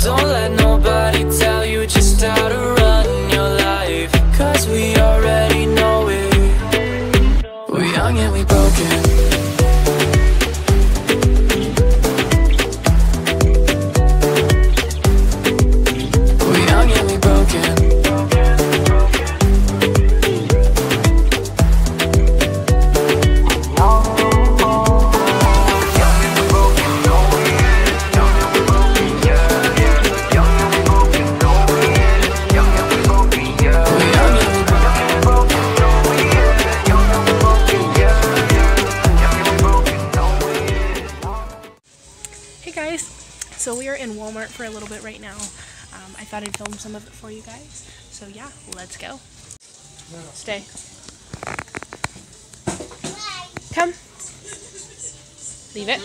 Don't let for a little bit right now. Um, I thought I'd film some of it for you guys. So yeah, let's go. Stay. Come. Leave it.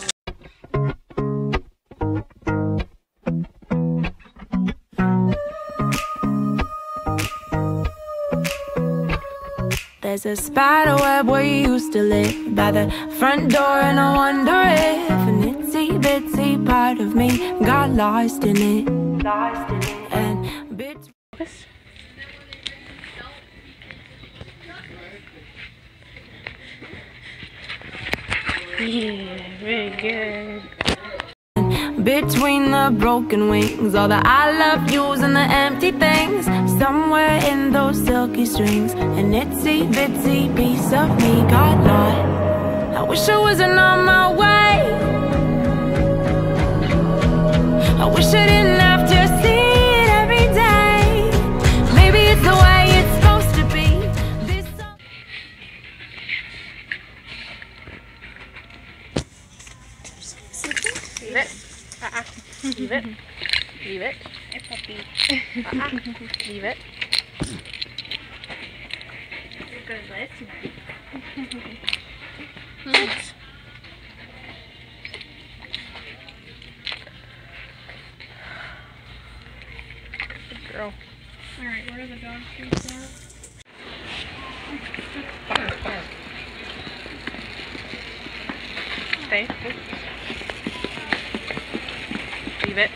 Good. There's a spider web where you used to live by the front door, and I wonder if an itsy bitsy part of me got lost in it. Lost in it. And. Yeah, very good. Between the broken wings, all the I love yous and the empty things. Somewhere in those silky strings, an itsy bitsy piece of me got lost. I wish I wasn't on my way. I wish I didn't Leave it. Leave it. Uh-uh. Leave it. Good girl. Alright, where are the dog treats at? Stay. Leave it.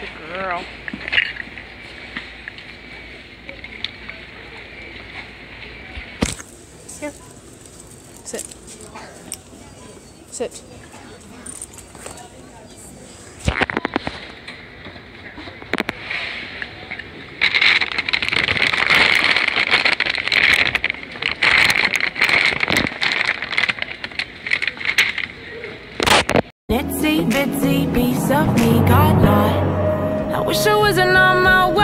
Good girl. Here. Sit. Sit. Itsy bitsy piece of me got lost. I wish I wasn't on my way.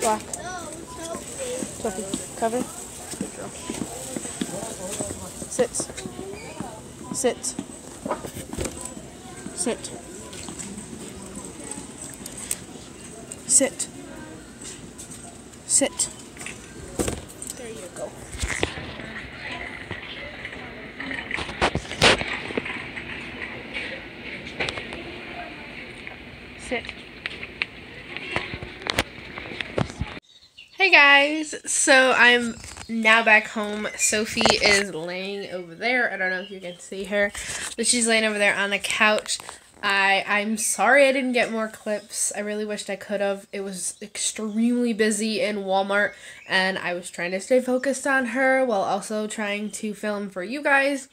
Black. Sophie. Cover. Sit. Sit. Sit. Sit. Sit. There you go. Sit. Hey guys, so I'm now back home. Sophie is laying over there. I don't know if you can see her, but she's laying over there on the couch. I I'm sorry I didn't get more clips. I really wished I could have. It was extremely busy in Walmart and I was trying to stay focused on her while also trying to film for you guys.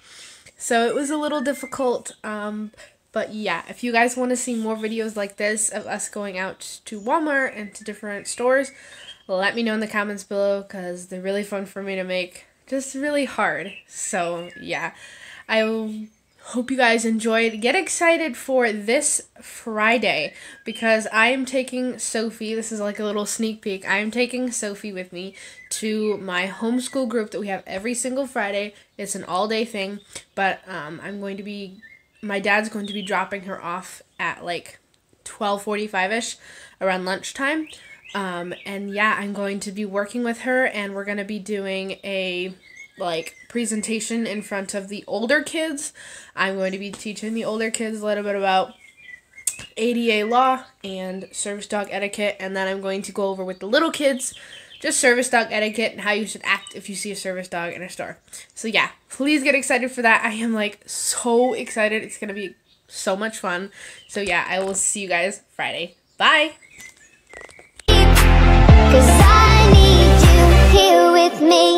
So it was a little difficult um But yeah, if you guys want to see more videos like this of us going out to Walmart and to different stores, let me know in the comments below because they're really fun for me to make. Just really hard. So yeah, I will hope you guys enjoyed. Get excited for this Friday because I am taking Sophie. This is like a little sneak peek. I am taking Sophie with me to my homeschool group that we have every single Friday. It's an all day thing, but um, I'm going to be. My dad's going to be dropping her off at like 12:45 ish around lunchtime. Um, and yeah, I'm going to be working with her, and we're going to be doing a like presentation in front of the older kids. I'm going to be teaching the older kids a little bit about ADA law and service dog etiquette, and then I'm going to go over with the little kids just service dog etiquette and how you should act if you see a service dog in a store. So yeah, please get excited for that. I am like so excited. It's going to be so much fun. So yeah, I will see you guys Friday. Bye. with me.